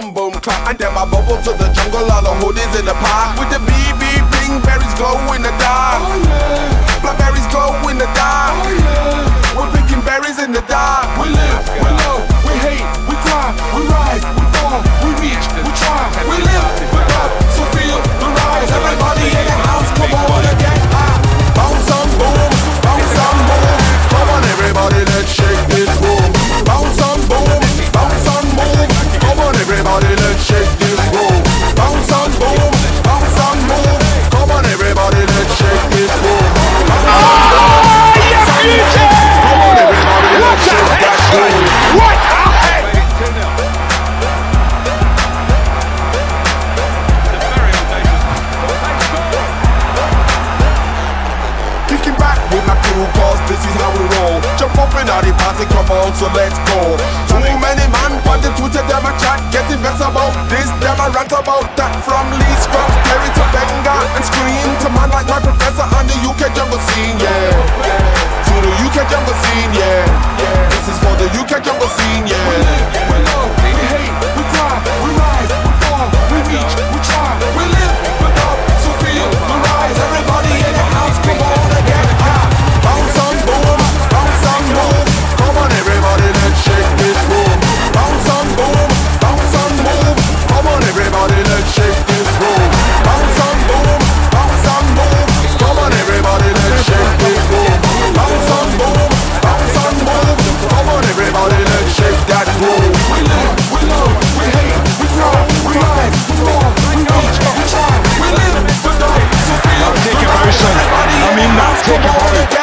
boom boom clap. And then I bubble to the jungle, all the hoodies in the park. With the BB ring, berries glow in the dark. Blackberries never rant about that from Lee. Come on,